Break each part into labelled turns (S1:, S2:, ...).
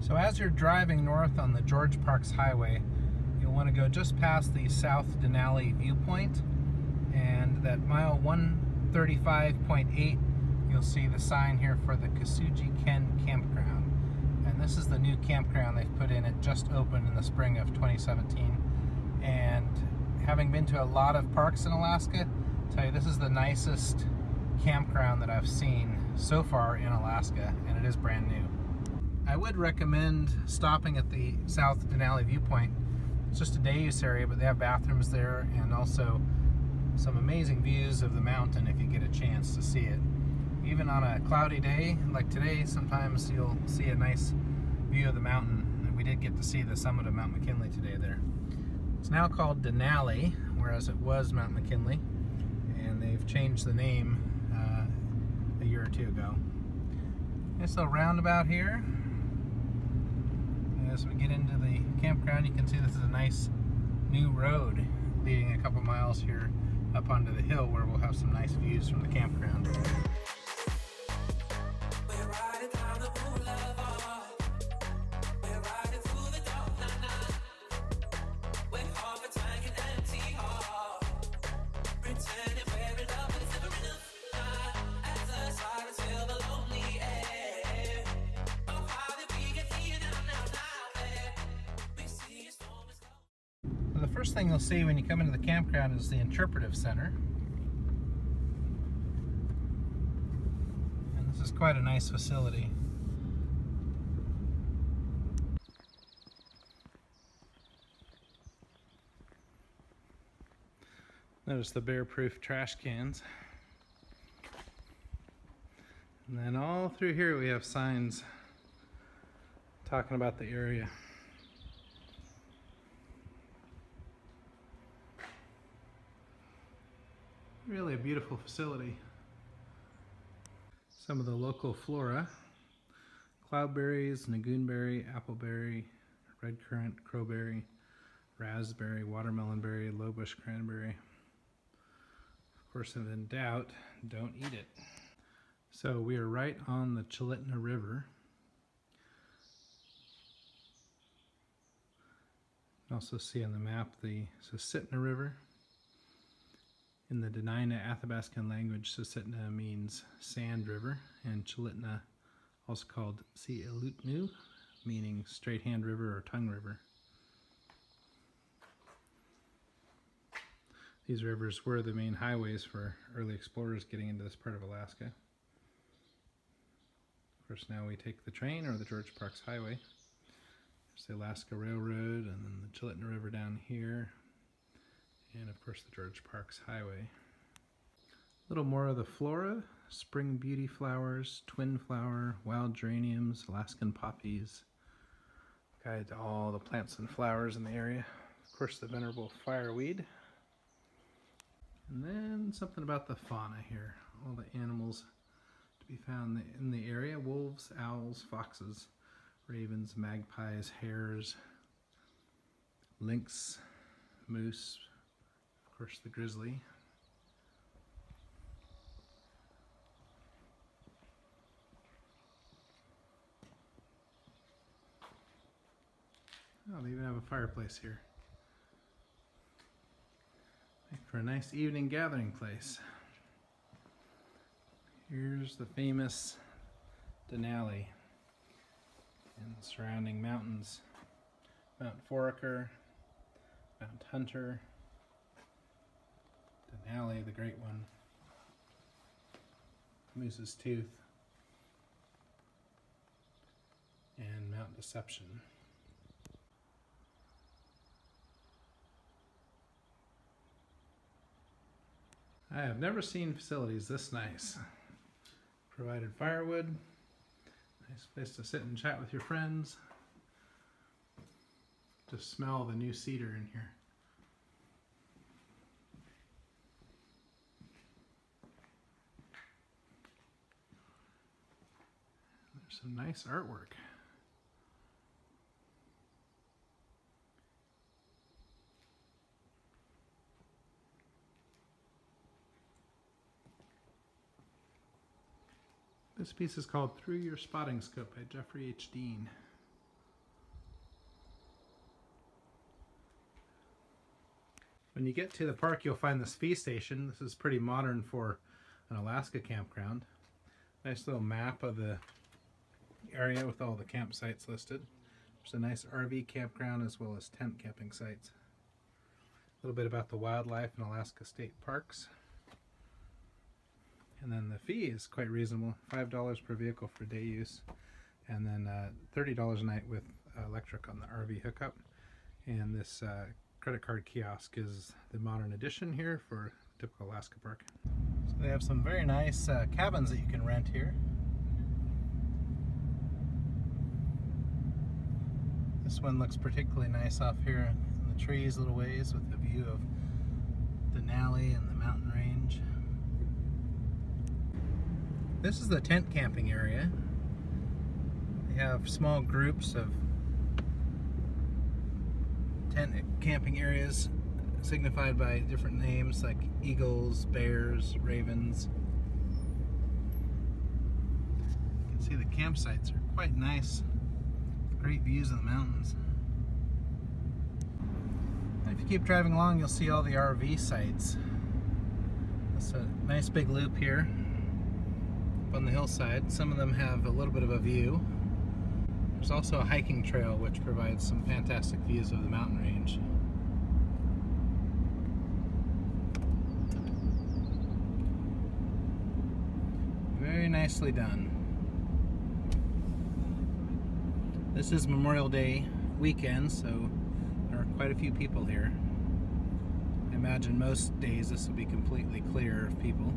S1: So as you're driving north on the George Parks Highway, you'll want to go just past the South Denali viewpoint and that mile 135.8 you'll see the sign here for the Kesugi Ken Campground. And this is the new campground they've put in. It just opened in the spring of 2017. And having been to a lot of parks in Alaska, I tell you this is the nicest campground that I've seen so far in Alaska, and it is brand new. I would recommend stopping at the South Denali viewpoint. It's just a day use area, but they have bathrooms there and also some amazing views of the mountain if you get a chance to see it. Even on a cloudy day like today, sometimes you'll see a nice view of the mountain. And we did get to see the summit of Mount McKinley today there. It's now called Denali, whereas it was Mount McKinley, and they've changed the name uh, a year or two ago. Nice little roundabout here. As we get into the campground, you can see this is a nice new road leading a couple miles here up onto the hill where we'll have some nice views from the campground. First thing you'll see when you come into the campground is the interpretive center. And this is quite a nice facility. Notice the bear-proof trash cans. And then all through here we have signs talking about the area. Really a beautiful facility. Some of the local flora. Cloudberries, nagoonberry, appleberry, red currant, crowberry, raspberry, watermelon berry, low bush cranberry. Of course, if in doubt, don't eat it. So we are right on the Chulitna River. You can also see on the map the Susitna River. In the Dena'ina Athabascan language, Susitna means sand river, and Chulitna, also called Si'ilutnu, meaning straight hand river or tongue river. These rivers were the main highways for early explorers getting into this part of Alaska. Of course, now we take the train or the George Parks Highway. There's the Alaska Railroad and then the Chulitna River down here and of course the George Parks Highway. A little more of the flora, spring beauty flowers, twin flower, wild geraniums, Alaskan poppies. Guide to all the plants and flowers in the area. Of course the venerable fireweed. And then something about the fauna here. All the animals to be found in the area. Wolves, owls, foxes, ravens, magpies, hares, lynx, moose, course, the grizzly. Oh, they even have a fireplace here. Make for a nice evening gathering place. Here's the famous Denali and the surrounding mountains. Mount Foraker, Mount Hunter, Denali, the great one. Moose's Tooth. And Mount Deception. I have never seen facilities this nice. Provided firewood, nice place to sit and chat with your friends. Just smell the new cedar in here. some nice artwork. This piece is called Through Your Spotting Scope by Jeffrey H. Dean. When you get to the park, you'll find this fee station. This is pretty modern for an Alaska campground. Nice little map of the area with all the campsites listed. There's a nice RV campground as well as tent camping sites. A little bit about the wildlife in Alaska State Parks. And then the fee is quite reasonable, $5 per vehicle for day use, and then uh, $30 a night with electric on the RV hookup. And this uh, credit card kiosk is the modern edition here for typical Alaska park. So they have some very nice uh, cabins that you can rent here. This one looks particularly nice off here in the trees a little ways with a view of Denali and the mountain range. This is the tent camping area. They have small groups of tent camping areas signified by different names like eagles, bears, ravens. You can see the campsites are quite nice great views of the mountains. And if you keep driving along, you'll see all the RV sites. It's a nice big loop here up on the hillside. Some of them have a little bit of a view. There's also a hiking trail which provides some fantastic views of the mountain range. Very nicely done. This is Memorial Day weekend, so there are quite a few people here. I imagine most days this will be completely clear of people.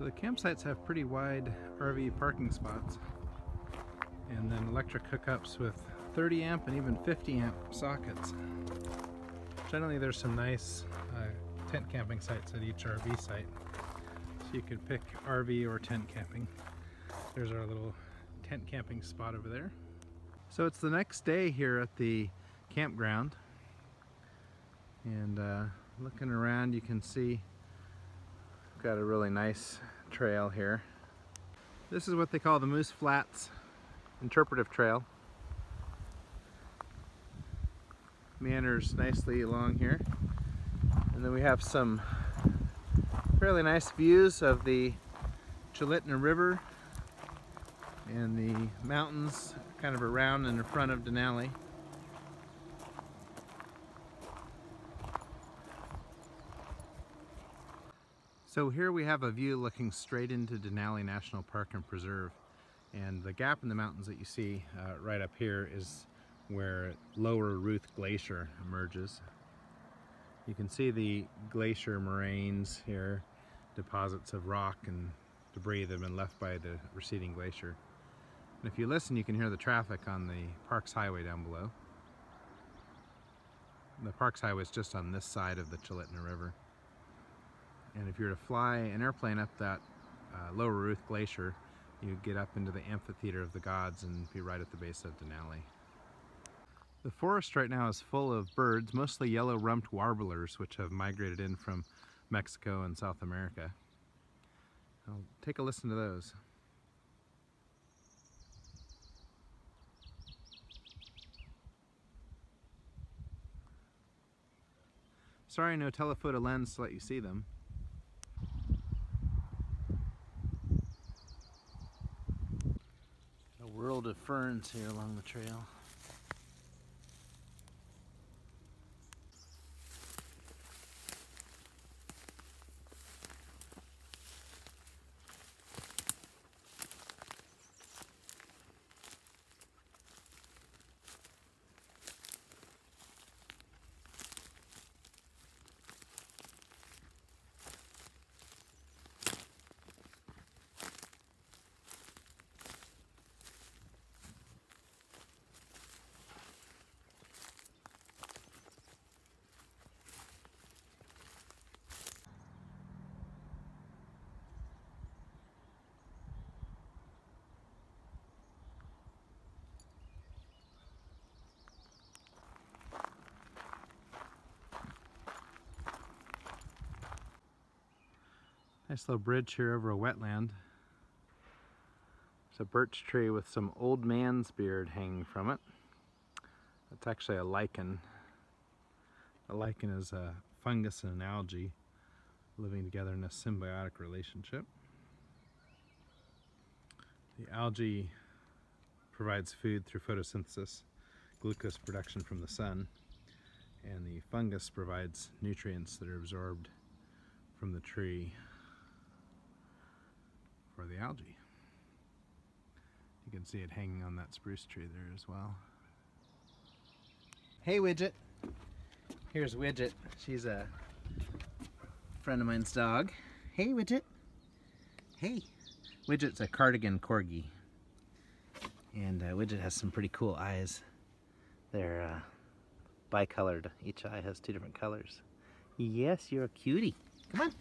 S1: So the campsites have pretty wide RV parking spots and then electric hookups with 30 amp and even 50 amp sockets. Generally there's some nice uh, tent camping sites at each RV site. So you could pick RV or tent camping. There's our little tent camping spot over there. So it's the next day here at the campground and uh, looking around you can see got a really nice trail here. This is what they call the Moose Flats Interpretive Trail. Meanders nicely along here. And then we have some fairly nice views of the Chulitna River and the mountains kind of around and in front of Denali. So here we have a view looking straight into Denali National Park and Preserve. And the gap in the mountains that you see uh, right up here is where Lower Ruth Glacier emerges. You can see the glacier moraines here, deposits of rock and debris that have been left by the receding glacier. And if you listen, you can hear the traffic on the Parks Highway down below. The Parks Highway is just on this side of the Chulitna River. And if you were to fly an airplane up that uh, Lower Ruth Glacier, you'd get up into the Amphitheater of the Gods and be right at the base of Denali. The forest right now is full of birds, mostly yellow-rumped warblers, which have migrated in from Mexico and South America. I'll take a listen to those. Sorry no telephoto lens to let you see them. World of ferns here along the trail. Nice little bridge here over a wetland. There's a birch tree with some old man's beard hanging from it. That's actually a lichen. A lichen is a fungus and an algae living together in a symbiotic relationship. The algae provides food through photosynthesis, glucose production from the sun, and the fungus provides nutrients that are absorbed from the tree for the algae. You can see it hanging on that spruce tree there as well. Hey Widget! Here's Widget. She's a friend of mine's dog. Hey Widget! Hey! Widget's a cardigan corgi. And uh, Widget has some pretty cool eyes. They're uh, bicolored. Each eye has two different colors. Yes, you're a cutie. Come on.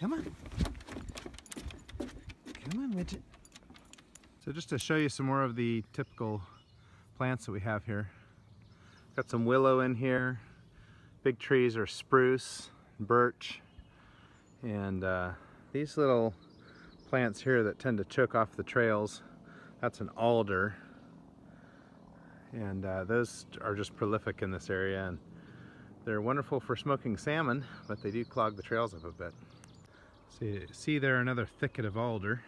S1: Come on. Come on, Widget. So just to show you some more of the typical plants that we have here. Got some willow in here. Big trees are spruce, birch, and uh, these little plants here that tend to choke off the trails, that's an alder. And uh, those are just prolific in this area and they're wonderful for smoking salmon, but they do clog the trails up a bit. See, see there another thicket of alder.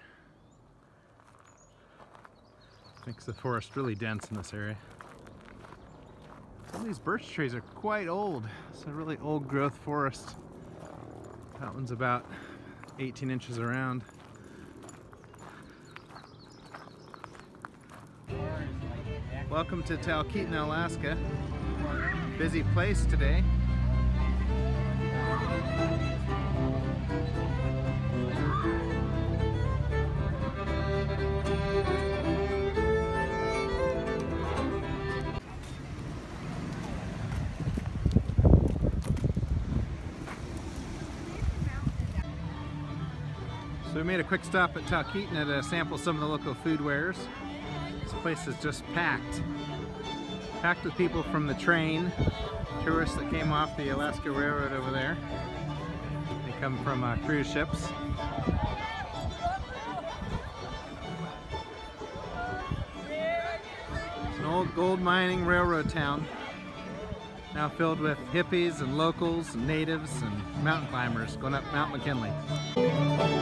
S1: Makes the forest really dense in this area. Some of these birch trees are quite old. It's a really old growth forest. That one's about 18 inches around. Welcome to Talkeetna, Alaska. Busy place today. So we made a quick stop at Talkeetna to sample some of the local food wares. This place is just packed. Packed with people from the train, tourists that came off the Alaska Railroad over there. They come from uh, cruise ships. It's an old gold mining railroad town now filled with hippies and locals and natives and mountain climbers going up Mount McKinley.